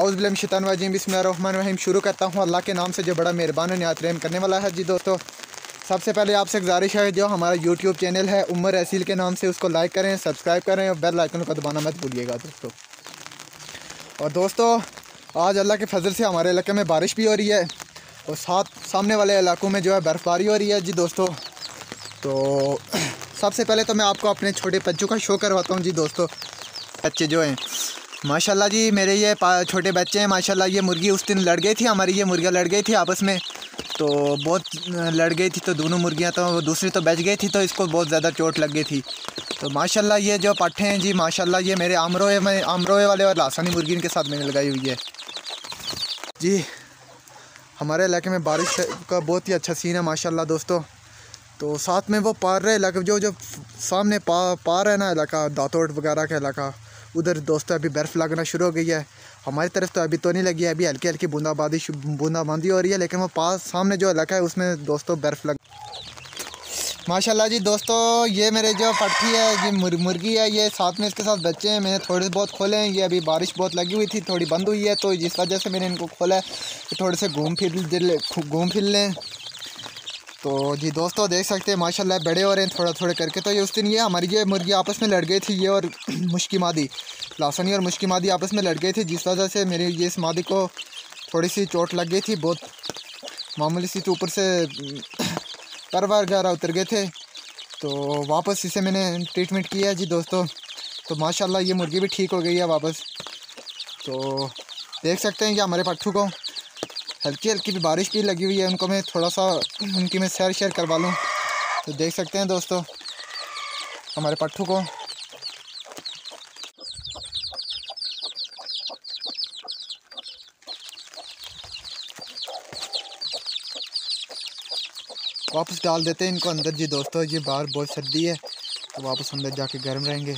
अउज़बिलमशैतान वाजीम बिस्मिल्लाहिर्रहमानिर्रहीम शुरू करता हूँ अल्लाह के नाम से जो बड़ा मेहरबान नियात रहम करने वाला है। जी दोस्तों, सबसे पहले आपसे गुजारिश है, जो हमारा यूट्यूब चैनल है उमर असील के नाम से, उसको लाइक करें सब्सक्राइब करें और बेल आइकन को दबाना मत भूलिएगा दोस्तों। और दोस्तों, आज अल्लाह के फजल से हमारे इलाके में बारिश भी हो रही है और साथ सामने वाले इलाकों में जो है बर्फ़बारी हो रही है। जी दोस्तों तो सबसे पहले तो मैं आपको अपने छोटे बच्चों का शो करवाता हूँ। जी दोस्तों, बच्चे जो हैं माशाल्लाह जी, मेरे ये छोटे बच्चे हैं, माशाल्लाह ये मुर्गी उस दिन लड़ गई थी, हमारी ये मुर्गियाँ लड़ गई थी आपस में। तो बहुत लड़ गई थी तो दोनों मुर्गियाँ तो दूसरी तो बच गई थी तो इसको बहुत ज़्यादा चोट लग गई थी। तो माशाल्लाह ये जो पट्ठे हैं जी, माशाल्लाह ये मेरे आमरोए में आमरोए वाले और लासानी मुर्गी इनके साथ मैंने लगाई हुई है। जी, हमारे इलाके में बारिश का बहुत ही अच्छा सीन है, माशाल्लाह दोस्तों। तो साथ में वो पार रहे, इलाका, जो जो सामने पा, पार है ना, इलाका, दातोट वगैरह का इलाका उधर दोस्तों अभी बर्फ़ लगना शुरू हो गई है। हमारी तरफ़ तो अभी तो नहीं लगी है अभी हल्की हल्की बूंदाबांदी बूंदाबांदी हो रही है लेकिन वो पास सामने जो इलाका है उसमें दोस्तों बर्फ़ लग माशाल्लाह जी दोस्तों ये मेरे जो पट्टी है ये मुर, मुर्गी है ये साथ में इसके साथ बच्चे हैं मैंने थोड़े से बहुत खोले हैं ये अभी बारिश बहुत लगी हुई थी थोड़ी बंद हुई है तो जिस वजह से मैंने इनको खोला है थोड़े से घूम फिर घूम फिर लें। तो जी दोस्तों, देख सकते हैं, माशाल्लाह बड़े हो रहे हैं थोड़ा थोड़ा करके। तो ये उस दिन ये हमारी ये मुर्गी आपस में लड़ गई थी, ये और मुश्की मादी, लासनी और मुश्की मादी आपस में लड़ गई थी, जिस वजह से मेरी ये इस मादी को थोड़ी सी चोट लग गई थी, बहुत मामूली सी तो ऊपर से पर वगैरह उतर गए थे। तो वापस इसे मैंने ट्रीटमेंट किया है जी दोस्तों। तो माशाल्लाह ये मुर्गी भी ठीक हो गई है वापस। तो देख सकते हैं कि हमारे पट्टू को हल्की हल्की भी बारिश भी लगी हुई है उनको मैं थोड़ा सा उनकी मैं सैर शेयर करवा लूँ। तो देख सकते हैं दोस्तों, हमारे पट्टू को। वापस डाल देते हैं इनको अंदर जी दोस्तों, ये बाहर बहुत सर्दी है तो वापस अंदर जाके गर्म रहेंगे।